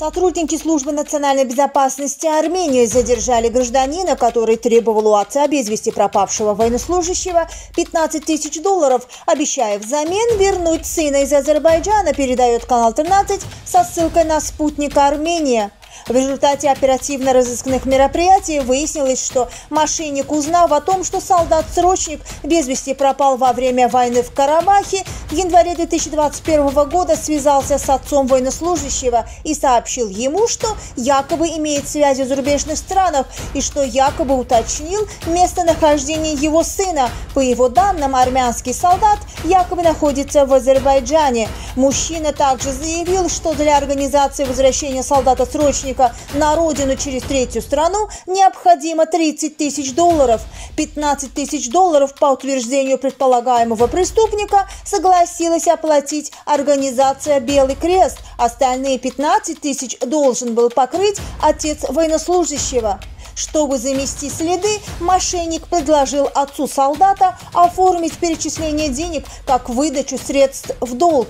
Сотрудники службы национальной безопасности Армении задержали гражданина, который требовал у отца без вести пропавшего военнослужащего 15 тысяч долларов, обещая взамен вернуть сына из Азербайджана, передает канал 13 со ссылкой на спутника Армения. В результате оперативно-розыскных мероприятий выяснилось, что мошенник, узнав о том, что солдат-срочник без вести пропал во время войны в Карабахе, в январе 2021 года связался с отцом военнослужащего и сообщил ему, что якобы имеет связи в зарубежных странах и что якобы уточнил местонахождение его сына. По его данным, армянский солдат якобы находится в Азербайджане. Мужчина также заявил, что для организации возвращения солдата-срочника на родину через третью страну необходимо 30 тысяч долларов. 15 тысяч долларов по утверждению предполагаемого преступника согласилась оплатить организация «Белый крест». Остальные 15 тысяч должен был покрыть отец военнослужащего. Чтобы замести следы, мошенник предложил отцу солдата оформить перечисление денег как выдачу средств в долг.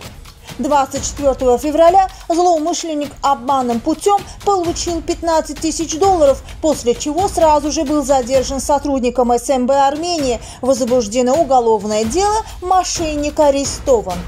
24 февраля злоумышленник обманным путем получил 15 тысяч долларов, после чего сразу же был задержан сотрудником СМБ Армении. Возбуждено уголовное дело, мошенник арестован.